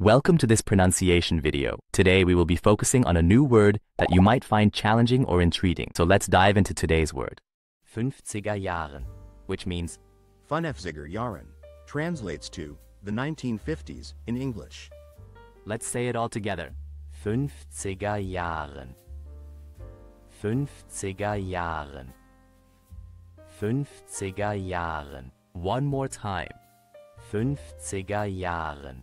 Welcome to this pronunciation video. Today we will be focusing on a new word that you might find challenging or intriguing. So let's dive into today's word. 50er Jahren, which means 50er Jahren translates to the 1950s in English. Let's say it all together. 50er Jahren. 50er Jahren. 50er Jahren. One more time. 50er Jahren.